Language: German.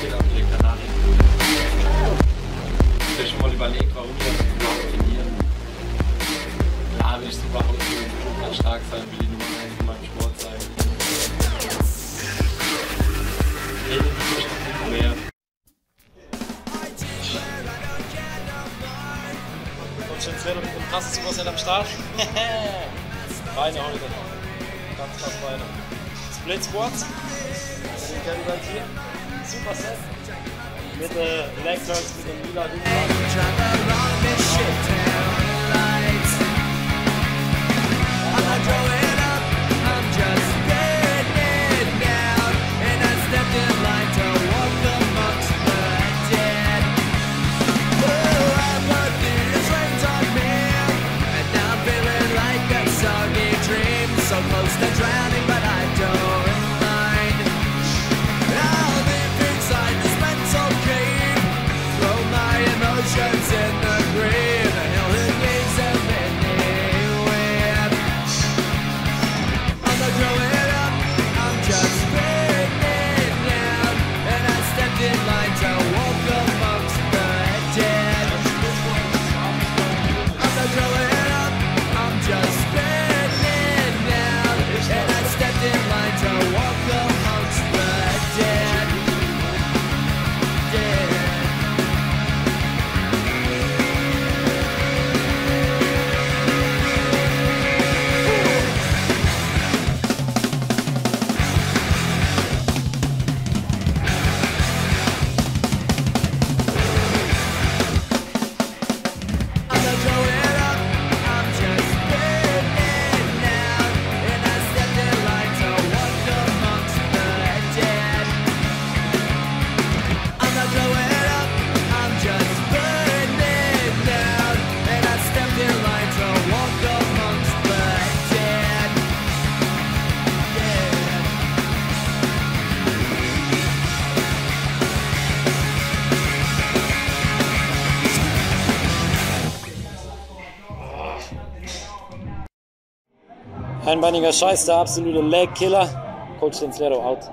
Geht auf den Kanarien? Ich habe schon mal überlegt, warum wir überhaupt trainieren. Ja, will ich super aussehen, super stark sein, will die Nummer 1 in meinem Sport sein. Training ist nicht mehr. Konzentriert und mit dem krassen Superset am Start. Beine heute. Ganz krass Beine. Split Squats. Den kennen wir hier. Superset. Mit äh, Leg Turns mit dem lila Rücken. Einbeiniger Scheiß, der absolute Leg Killer. Coach Sincero out.